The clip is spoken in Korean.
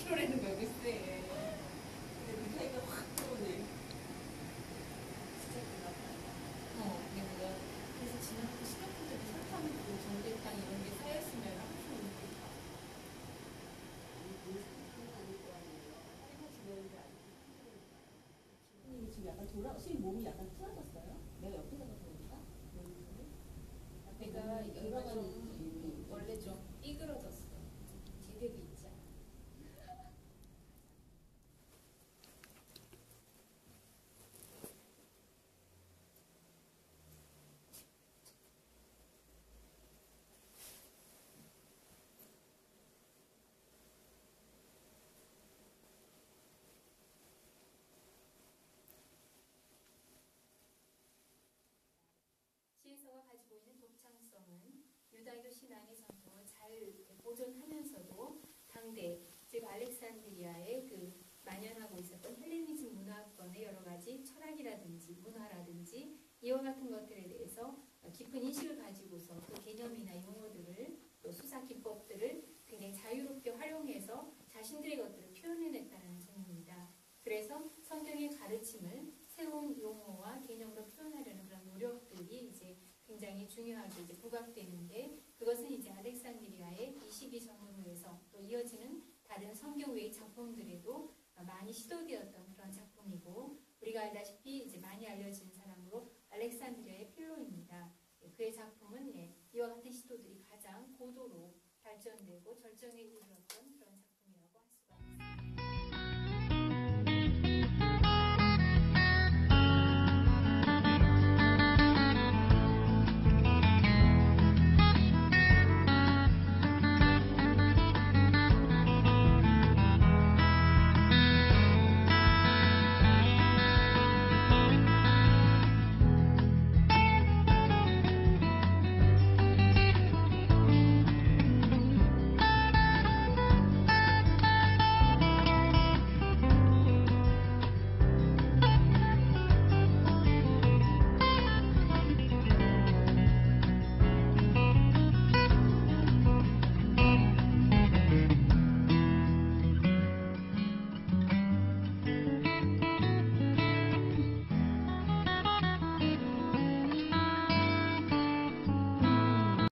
3kg라는 거야 글쎄. 근데 그 차이가 확 들어오네. 진짜 그렇다. 어, 근데 뭐야. 그래서 지난번 시작할 때도 설탕이고 정대탕 이런 게 쌓였으면 항상 좋겠다. 선생님이 지금 약간 돌아, 선생님 몸이 약간 풀어졌어요? 내가 옆에다가 보니까? 내가 여기가 돌아가는 좀 느낌이 원래 좀 삐그러졌어. 제대로 있지 않아. 시에서가 가지고 있는 독창성은 유다교 신앙의 전통을 잘 보존하면서도 당대 즉 알렉산드리아에 그 만연하고 있었던 헬레니즘 문화권의 여러 가지 철학이라든지 문화라든지 이와 같은 것들에 대해서 깊은 인식을 가지고서 그 개념이나 용어들을 또 수사 기법들을 굉장히 자유롭게 활용해서 자신들의 것들을 표현해냈다는 점입니다. 그래서 성경의 가르침을 새로운 용어와 개념으로 표현하려는 그런 노력들이 이제 굉장히 중요하게 이제 부각되는데 그것은 이제 알렉산드리아의 22 전문호에서 또 이어지는 다른 성경 외의 작품들에도 많이 시도되었던 그런 작품이고 우리가 알다시피 이제 많이 알려진 사람으로 알렉산드리아의 필로입니다. 예, 그의 작품은 예, 이와 같은 시도들이 가장 고도로 발전되고 절정에 이르렀던